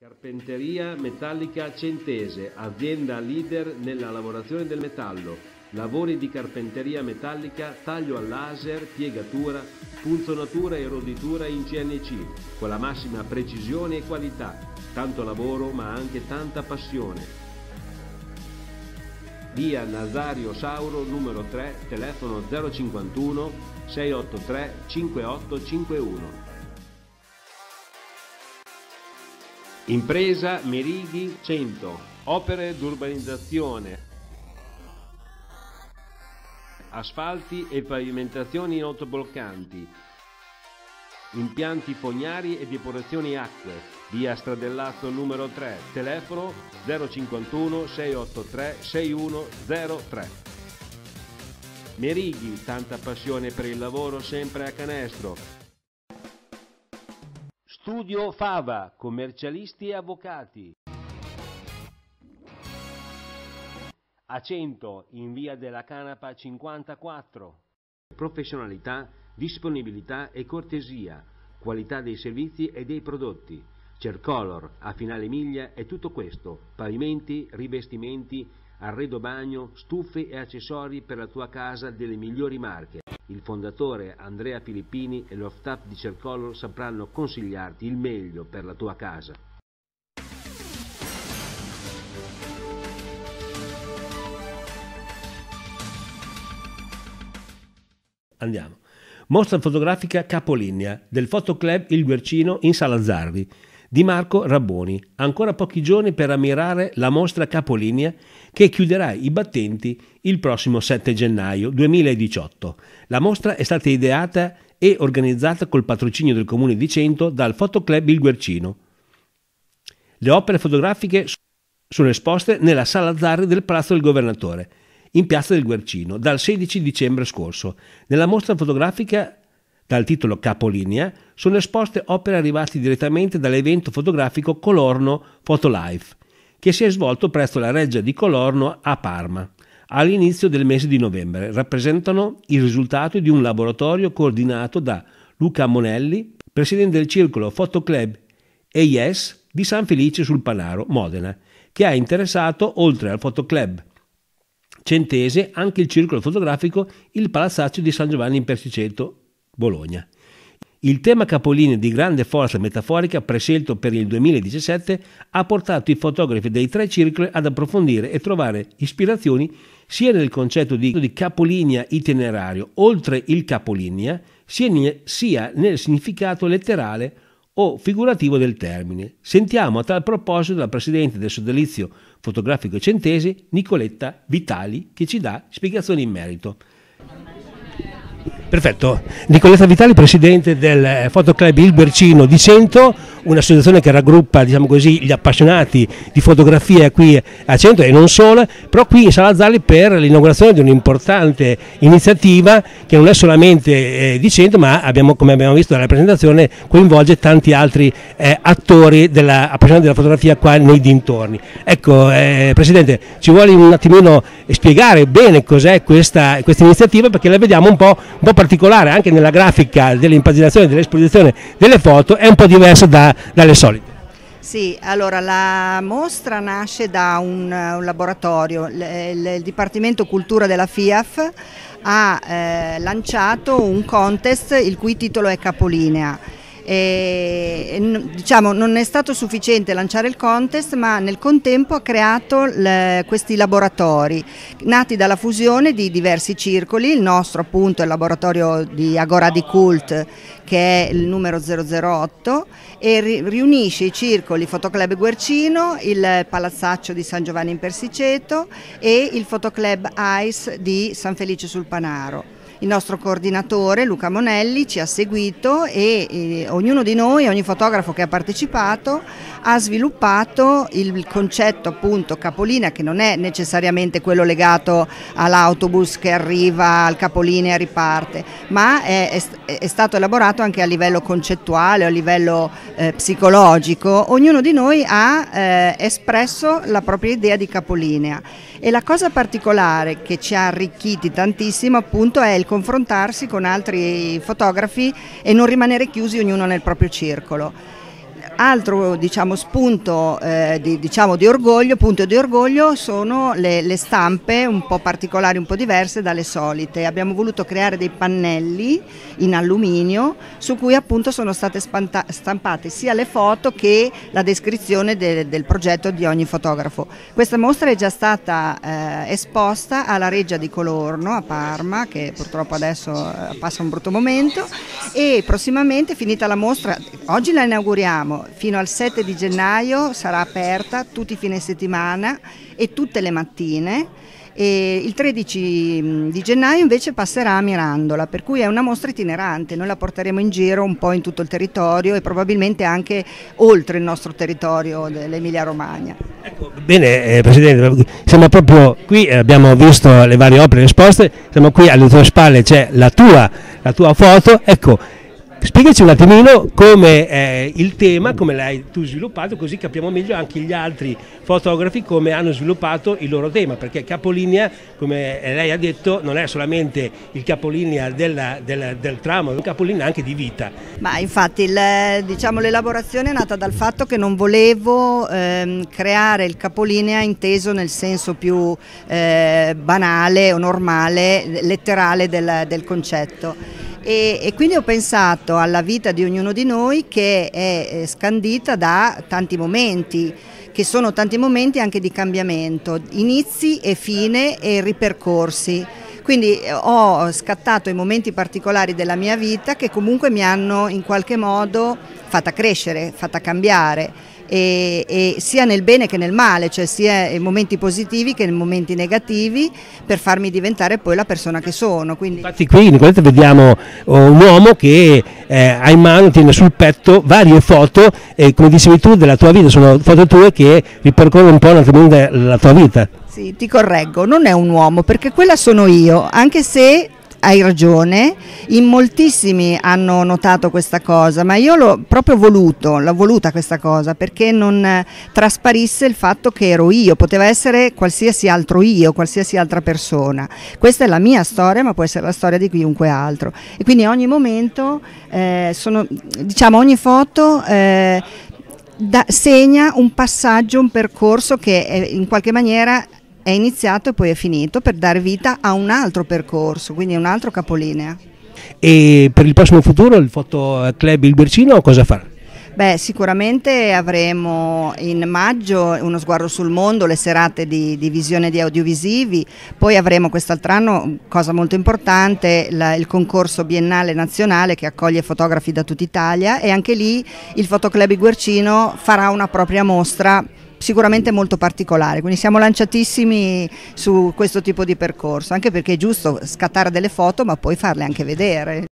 Carpenteria Metallica Centese, azienda leader nella lavorazione del metallo. Lavori di carpenteria metallica, taglio al laser, piegatura, punzonatura e roditura in CNC, con la massima precisione e qualità. Tanto lavoro ma anche tanta passione. Via Nazario Sauro numero 3, telefono 051 683 5851. Impresa Merighi 100, opere d'urbanizzazione, asfalti e pavimentazioni autobloccanti, impianti fognari e depurazioni acque, via Stradellazzo numero 3, telefono 051 683 6103. Merighi, tanta passione per il lavoro sempre a canestro. Studio Fava, commercialisti e avvocati. A 100 in via della Canapa 54. Professionalità, disponibilità e cortesia, qualità dei servizi e dei prodotti. Cercolor, a finale miglia è tutto questo, pavimenti, rivestimenti, arredo bagno, stufe e accessori per la tua casa delle migliori marche. Il fondatore Andrea Filippini e lo staff di Cercolor sapranno consigliarti il meglio per la tua casa. Andiamo. Mostra fotografica capolinea del Fotoclub Il Guercino in Sala Zarvi di Marco Rabboni. Ancora pochi giorni per ammirare la mostra capolinea che chiuderà i battenti il prossimo 7 gennaio 2018. La mostra è stata ideata e organizzata col patrocinio del Comune di Cento dal Fotoclub Il Guercino. Le opere fotografiche sono esposte nella Sala Zarri del Palazzo del Governatore in Piazza del Guercino dal 16 dicembre scorso. Nella mostra fotografica dal titolo Capolinea sono esposte opere arrivate direttamente dall'evento fotografico Colorno Photolife, che si è svolto presso la reggia di Colorno a Parma all'inizio del mese di novembre. Rappresentano il risultato di un laboratorio coordinato da Luca Monelli, presidente del circolo Fotoclub EIS di San Felice sul Panaro, Modena, che ha interessato, oltre al Fotoclub Centese anche il circolo fotografico Il Palazzaccio di San Giovanni in Persiceto, Bologna. Il tema capolinea di grande forza metaforica prescelto per il 2017 ha portato i fotografi dei tre circoli ad approfondire e trovare ispirazioni sia nel concetto di, di capolinea itinerario oltre il capolinea, sia, sia nel significato letterale o figurativo del termine. Sentiamo a tal proposito la Presidente del Sodalizio Fotografico Centese, Nicoletta Vitali, che ci dà spiegazioni in merito. Perfetto. Nicoletta Vitali, presidente del Fotoclub Il Bercino di Cento, un'associazione che raggruppa diciamo così, gli appassionati di fotografia qui a Cento e non solo, però qui in Sala Zalli per l'inaugurazione di un'importante iniziativa che non è solamente eh, di Cento ma abbiamo, come abbiamo visto dalla presentazione coinvolge tanti altri eh, attori della, appassionati della fotografia qua nei dintorni. Ecco eh, Presidente, ci vuole un attimino spiegare bene cos'è questa, questa, iniziativa perché la vediamo un po', un po' particolare anche nella grafica dell'impaginazione dell'esposizione delle foto, è un po' diversa da dalle solite. Sì, allora la mostra nasce da un, un laboratorio, il, il, Dipartimento Cultura della FIAF ha eh, lanciato un contest il cui titolo è Capolinea e, diciamo, non è stato sufficiente lanciare il contest, ma nel contempo ha creato le, questi laboratori nati dalla fusione di diversi circoli. Il nostro appunto è il laboratorio di Agora di Cult, che è il numero 008 e ri, riunisce i circoli Fotoclub Guercino, il Palazzaccio di San Giovanni in Persiceto e il Fotoclub Ice di San Felice sul Panaro. Il nostro coordinatore Luca Monelli ci ha seguito e, e ognuno di noi, ogni fotografo che ha partecipato, ha sviluppato il concetto appunto capolina che non è necessariamente quello legato all'autobus che arriva al capolinea e riparte, ma è, è, è, stato elaborato anche a livello concettuale, a livello eh, psicologico. Ognuno di noi ha eh, espresso la propria idea di capolinea e la cosa particolare che ci ha arricchiti tantissimo appunto è il confrontarsi con altri fotografi e non rimanere chiusi ognuno nel proprio circolo Altro diciamo, spunto eh, di, diciamo, di, orgoglio, punto di orgoglio sono le, le, stampe un po' particolari, un po' diverse dalle solite. Abbiamo voluto creare dei pannelli in alluminio su cui appunto sono state spanta- stampate sia le foto che la descrizione de, del progetto di ogni fotografo. Questa mostra è già stata eh, esposta alla Reggia di Colorno a Parma, che purtroppo adesso eh, passa un brutto momento, e prossimamente finita la mostra, oggi la inauguriamo, fino al 7 di gennaio sarà aperta tutti i fine settimana e tutte le mattine. E il 13 di gennaio invece passerà a Mirandola, per cui è una mostra itinerante, noi la porteremo in giro un po' in tutto il territorio e probabilmente anche oltre il nostro territorio dell'Emilia Romagna. Ecco, bene eh, Presidente, siamo proprio qui, eh, abbiamo visto le varie opere esposte, siamo qui alle tue spalle, c'è la tua, la tua foto, ecco Spiegaci un attimino come è il tema, come l'hai tu sviluppato, così capiamo meglio anche gli altri fotografi come hanno sviluppato il loro tema, perché capolinea, come lei ha detto, non è solamente il capolinea della, della, del tramo, è un capolinea anche di vita. Ma infatti il, diciamo, l'elaborazione è nata dal fatto che non volevo ehm, creare il capolinea inteso nel senso più eh, banale o normale, letterale del, del concetto e, e, quindi ho pensato alla vita di ognuno di noi che è scandita da tanti momenti che sono tanti momenti anche di cambiamento, inizi e fine e ripercorsi. Quindi eh, ho scattato i momenti particolari della mia vita che comunque mi hanno in qualche modo fatta crescere, fatta cambiare e, e sia nel bene che nel male, cioè sia in momenti positivi che in momenti negativi per farmi diventare poi la persona che sono. Quindi... Infatti qui Nicoletta vediamo oh, un uomo che eh, ha in mano, tiene sul petto varie foto e come dicevi tu della tua vita, sono foto tue che ripercorrono un po' la tua vita. Sì, ti correggo, non è un uomo perché quella sono io, anche se hai ragione, in moltissimi hanno notato questa cosa, ma io l'ho proprio voluto, l'ho voluta questa cosa perché non trasparisse il fatto che ero io, poteva essere qualsiasi altro io, qualsiasi altra persona. Questa è la mia storia, ma può essere la storia di chiunque altro. E quindi ogni momento, eh, sono, diciamo ogni foto... Eh, da, segna un passaggio, un percorso che è, in qualche maniera è iniziato e poi è finito per dare vita a un altro percorso, quindi un altro capolinea. E per il prossimo futuro il Foto Club Il Bercino cosa farà? Beh, sicuramente avremo in maggio uno sguardo sul mondo, le serate di, di visione di audiovisivi, poi avremo quest'altro anno, cosa molto importante, la, il concorso biennale nazionale che accoglie fotografi da tutta Italia e anche lì il Fotoclub Guercino farà una propria mostra sicuramente molto particolare, quindi siamo lanciatissimi su questo tipo di percorso, anche perché è giusto scattare delle foto ma poi farle anche vedere.